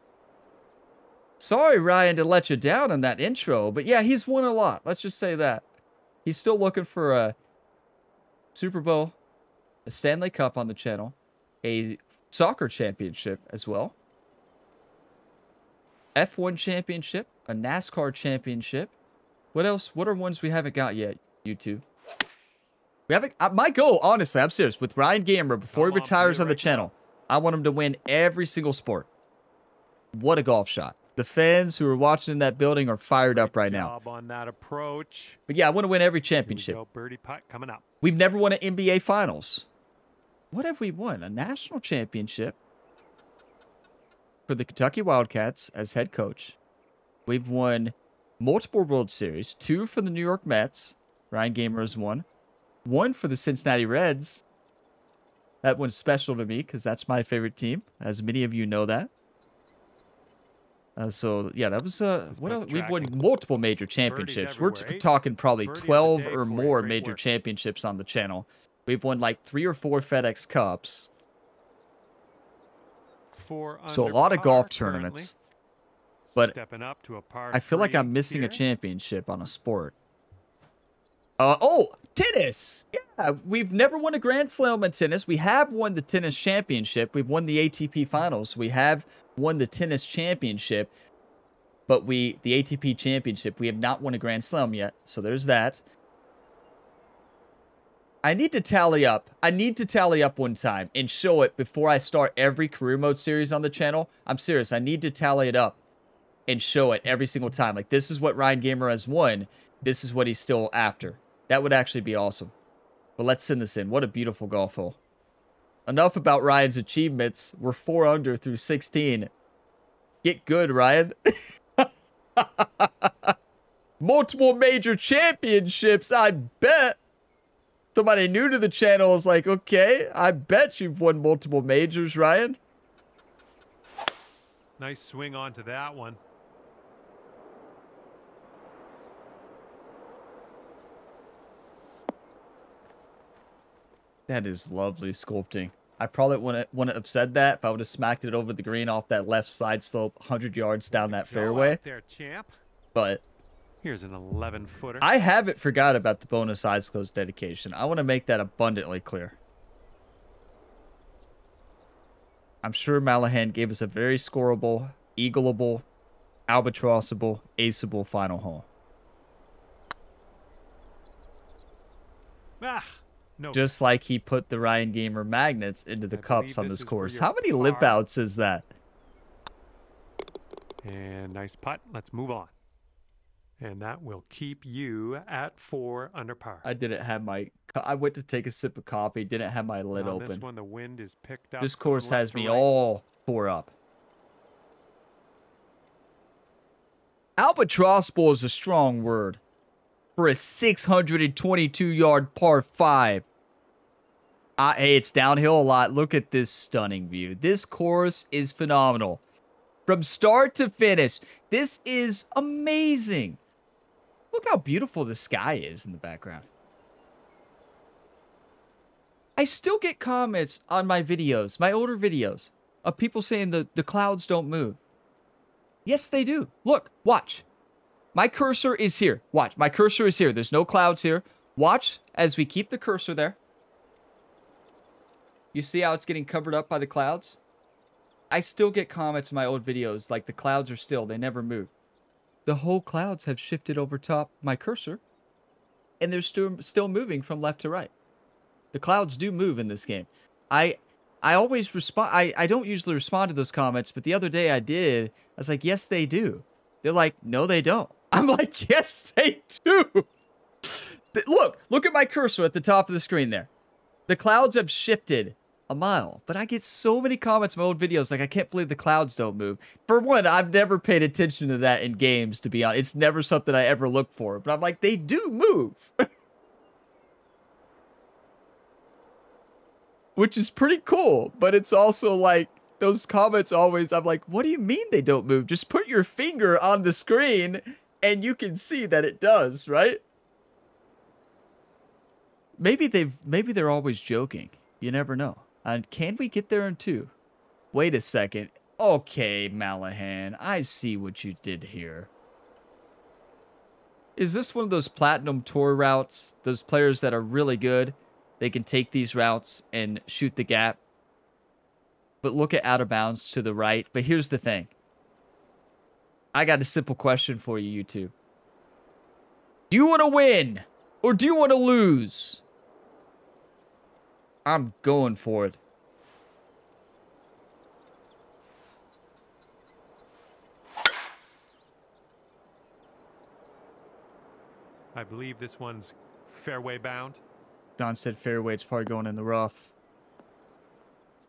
Sorry, Ryan, to let you down on that intro, but yeah, he's won a lot. Let's just say that. He's still looking for a Super Bowl, a Stanley Cup on the channel, a soccer championship as well, F1 championship, a NASCAR championship. What else? What are ones we haven't got yet, YouTube? We haven't. Uh, my goal, honestly, I'm serious. With Ryan Gamer, before he Come on, retires play on the right channel, I want him to win every single sport. What a golf shot. The fans who are watching in that building are fired up right now. On that approach. But yeah, I want to win every we championship. go, birdie putt coming up. We've never won an NBA Finals. What have we won? A national championship for the Kentucky Wildcats as head coach. We've won multiple World Series, two for the New York Mets. Ryan Gamer has won. One for the Cincinnati Reds. That one's special to me because that's my favorite team, as many of you know that. Uh, so yeah, that was uh, what else? We've won multiple major championships. We're talking probably 12 or more major work. championships on the channel. We've won like three or four FedEx Cups. Four So a lot of golf tournaments. but up to a par I feel like I'm missing a championship on a sport. Uh, oh, tennis. Yeah, we've never won a Grand Slam in tennis. We have won the tennis championship. We've won the ATP finals. We have won the tennis championship. But we, the ATP championship, we have not won a Grand Slam yet. So there's that. I need to tally up. I need to tally up one time and show it before I start every career mode series on the channel. I'm serious. I need to tally it up and show it every single time. Like this is what Ryan Gamer has won. This is what he's still after. That would actually be awesome. But let's send this in. What a beautiful golf hole. Enough about Ryan's achievements. We're four under through 16. Get good, Ryan. (laughs) Multiple major championships, I bet. Somebody new to the channel is like, okay, I bet you've won multiple majors, Ryan. Nice swing onto that one. That is lovely sculpting. I probably wouldn't, wouldn't have said that if I would have smacked it over the green off that left side slope 100 yards down that fairway. there, champ. But Here's an 11 footer. I haven't forgot about the bonus eyes closed dedication. I want to make that abundantly clear. I'm sure Mallahan gave us a very scoreable, eagleable, albatrossable, aceable final hole. No. Just like he put the Ryan Gamer magnets into the I cups on this this course. How many lip outs is that? And nice putt. Let's move on. And that will keep you at four under par. I didn't have my. I went to take a sip of coffee. Didn't have my lid on this open. one, the wind is picked up. This course has me right. all tore up. Albatross ball is a strong word for a 622 yard par 5. Uh, hey, it's downhill a lot. Look at this stunning view. This course is phenomenal. From start to finish, this is amazing. Look how beautiful the sky is in the background. I still get comments on my videos, my older videos, of people saying the, the clouds don't move. Yes, they do. Look, watch. My cursor is here. Watch. My cursor is here. There's no clouds here. Watch as we keep the cursor there. You see how it's getting covered up by the clouds? I still get comments in my old videos like the clouds are still, they never move. The whole clouds have shifted over top my cursor, and they're still still moving from left to right. The clouds do move in this game. I I always respond I, I don't usually respond to those comments, but the other day I did. I was like, yes, they do. They're like, no, they don't. I'm like, (laughs) yes, they do. Look, look at my cursor at the top of the screen there. The clouds have shifted a mile, but I get so many comments in my old videos like I can't believe the clouds don't move. For one, I've never paid attention to that in games, to be honest. It's never something I ever look for, but I'm like, they do move. (laughs) Which is pretty cool, but it's also like those comments always I'm like, what do you mean they don't move? Just put your finger on the screen and you can see that it does, right? Maybe they've maybe they're always joking. You never know. And can we get there in two? Wait a second. Okay, Mallahan, I see what you did here. Is this one of those platinum tour routes? Those players that are really good, they can take these routes and shoot the gap. But look at out of bounds to the right. But here's the thing. I got a simple question for you, YouTube. Do you want to win or do you want to lose? I'm going for it. I believe this one's fairway bound. John said fairway. It's probably going in the rough.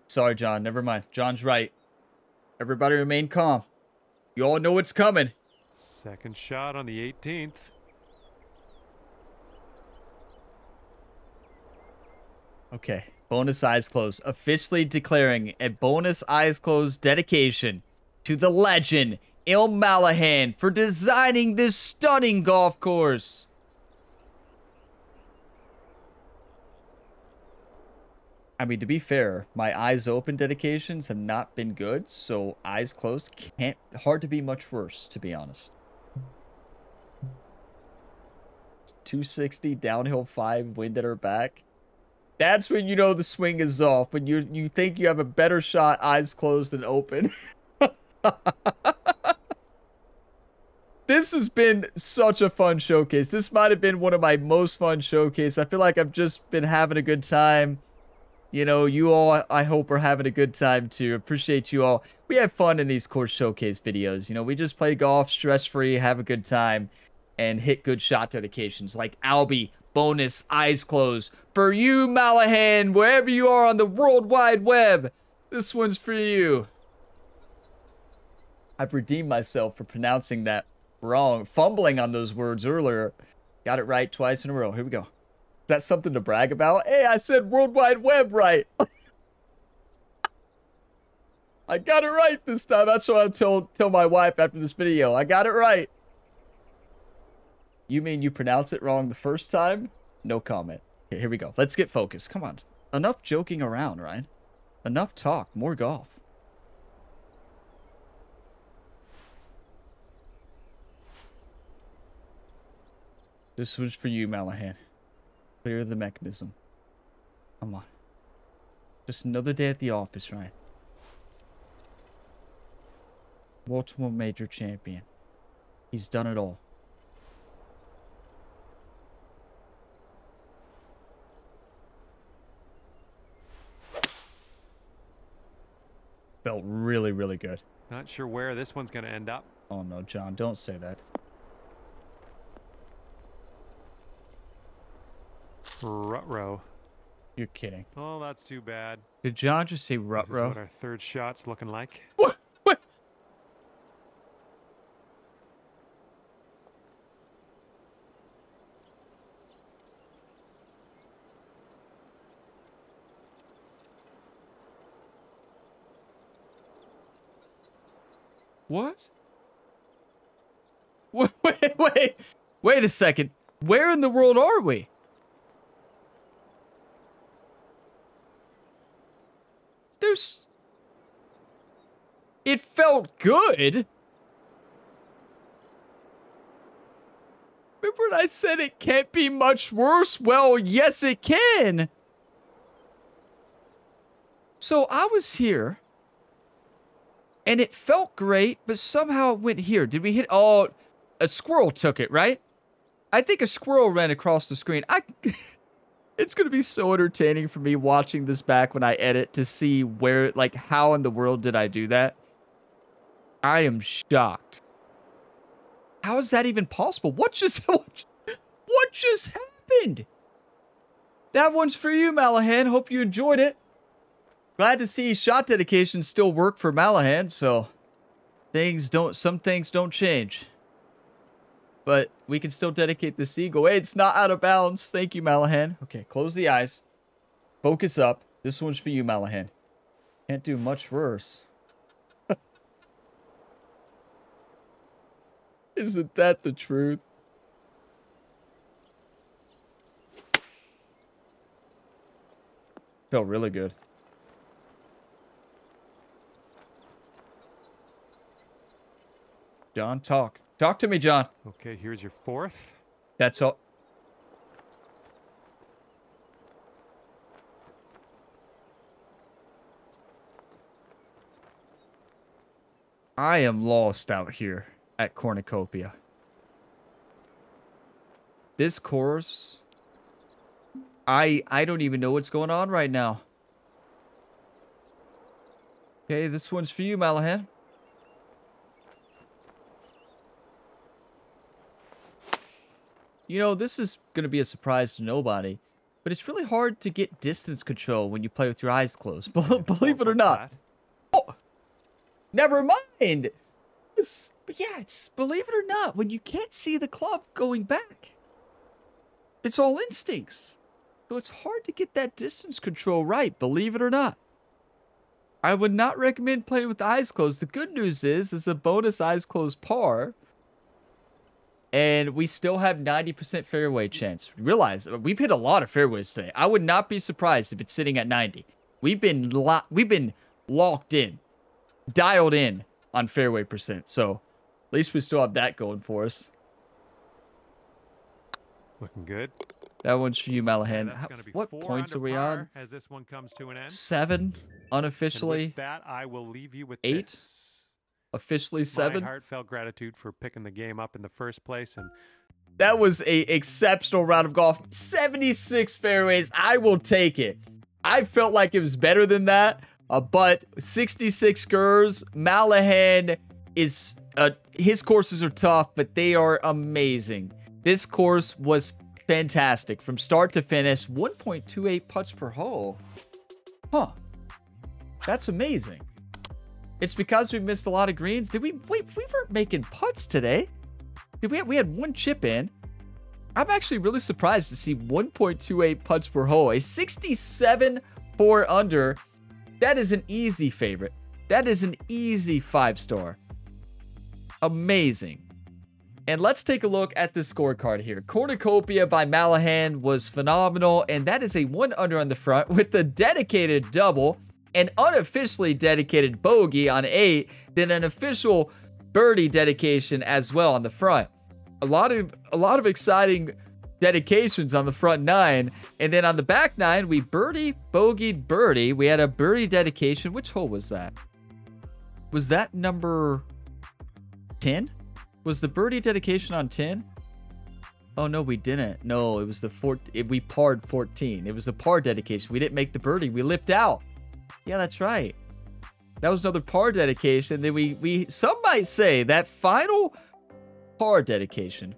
Sorry, John. Never mind. John's right. Everybody remain calm. You all know what's coming. Second shot on the 18th. Okay. Bonus eyes closed. Officially declaring a bonus eyes closed dedication to the legend Il Mallahan for designing this stunning golf course. I mean, to be fair, my eyes open dedications have not been good, so eyes closed can't hard to be much worse, to be honest. 260 downhill five wind at her back. That's when you know the swing is off. When you you think you have a better shot eyes closed than open. (laughs) this has been such a fun showcase. This might have been one of my most fun showcase. I feel like I've just been having a good time. You know, you all, I hope, are having a good time too. Appreciate you all. We have fun in these course showcase videos. You know, we just play golf stress free, have a good time, and hit good shot dedications like Albie, bonus, eyes closed. For you, Mallahan, wherever you are on the World Wide Web, this one's for you. I've redeemed myself for pronouncing that wrong, fumbling on those words earlier. Got it right twice in a row. Here we go. Is that something to brag about? Hey, I said World Wide Web right. (laughs) I got it right this time. That's what I told tell my wife after this video. I got it right. You mean you pronounce it wrong the first time? No comment. Okay, here we go. Let's get focused. Come on. enough joking around, Ryan. Enough talk. More golf. This was for you, Mallahan. Clear the mechanism. Come on. Just another day at the office, Ryan. Multiple major champion. He's done it all. Felt really, really good. Not sure where this one's going to end up. Oh no, John, don't say that. Rut-row. You're kidding. Oh, that's too bad. Did John just say This is what our third shot's looking like. What? What? What? Wait, (laughs) wait, wait, wait a second. Where in the world are we? It felt good. Remember when I said it can't be much worse? Well, yes, it can. So I was here. And it felt great, but somehow it went here. Did we hit? Oh, a squirrel took it, right? I think a squirrel ran across the screen. I. (laughs) It's gonna be so entertaining for me watching this back when I edit to see where, like, how in the world did I do that? I am shocked. How is that even possible? What just (laughs) what, what just happened? That one's for you, Mallahan. Hope you enjoyed it. Glad to see shot dedication still work for Mallahan, so things don't some things don't change. But we can still dedicate this eagle. Hey, it's not out of bounds. Thank you, Mallahan. Okay, close the eyes. Focus up. This one's for you, Mallahan. Can't do much worse. (laughs) Isn't that the truth? Felt really good. Don't talk. Talk to me, John. Okay, here's your fourth. That's all. I am lost out here at Cornucopia. This course, I I don't even know what's going on right now. Okay, this one's for you, Mallahan. You know, this is going to be a surprise to nobody, but it's really hard to get distance control when you play with your eyes closed. (laughs) Believe it or not. Oh, never mind. This, but yeah, it's believe it or not, when you can't see the club going back, it's all instincts. So it's hard to get that distance control right, believe it or not. I would not recommend playing with eyes closed. The good news is, is a bonus eyes closed par and we still have 90% fairway chance. Realize uh, we've hit a lot of fairways today. I would not be surprised if it's sitting at 90. We've been lo- we've been locked in, dialed in on fairway percent. So at least we still have that going for us. Looking good. That one's for you, Mallahan. How- what points are we on? As this one comes to an end. Seven, unofficially. that, I will leave you with Eight? this. Officially My seven. heartfelt gratitude for picking the game up in the first place, and That was a exceptional round of golf. 76 fairways. I will take it. I felt like it was better than that. Uh, but 66 Gers, Mallahan is uh, his courses are tough, but they are amazing. This course was fantastic from start to finish. 1.28 putts per hole. Huh. That's amazing. It's because we missed a lot of greens. Did we? Wait, we weren't making putts today. Did we? We had one chip in. I'm actually really surprised to see 1.28 putts per hole, a 67 four under. That is an easy favorite. That is an easy five star. Amazing. And let's take a look at the scorecard here. Cornucopia by Mallahan was phenomenal, and that is a one under on the front (laughs) with a dedicated double, an unofficially dedicated bogey on eight, then an official birdie dedication as well on the front. A lot of a lot of exciting dedications on the front nine. And then on the back nine, we birdie, bogeyed, birdie. We had a birdie dedication. Which hole was that? Was that number 10? Was the birdie dedication on 10? Oh, no, we didn't. No, it was the four. We parred 14. It was the par dedication. We didn't make the birdie. We lipped out. Yeah, that's right. That was another par dedication. Then we, we, some might say that final par dedication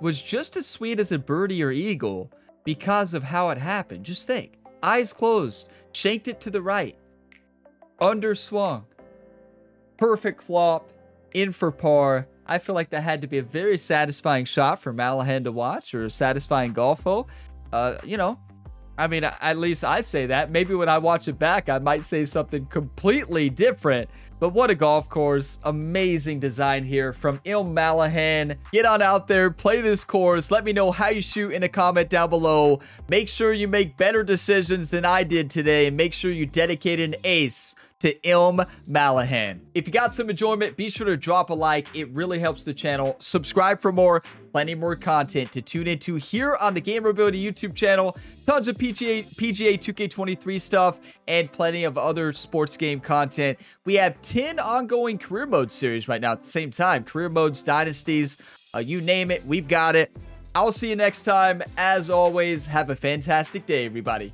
was just as sweet as a birdie or eagle because of how it happened. Just think. Eyes closed. Shanked it to the right. Underswung. Perfect flop. In for par. I feel like that had to be a very satisfying shot for Mallahan to watch or a satisfying golfo. Uh, you know, I mean, at least I say that. Maybe when I watch it back, I might say something completely different. But what a golf course. Amazing design here from Il Mallahan. Get on out there, play this course. Let me know how you shoot in a comment down below. Make sure you make better decisions than I did today. And make sure you dedicate an ace to Ilm Mallahan. If you got some enjoyment, be sure to drop a like. It really helps the channel. Subscribe for more. Plenty more content to tune into here on the Gamer Ability YouTube channel. Tons of PGA, PGA 2K23 stuff and plenty of other sports game content. We have 10 ongoing career mode series right now at the same time. Career modes, dynasties, uh, you name it, we've got it. I'll see you next time. As always, have a fantastic day, everybody.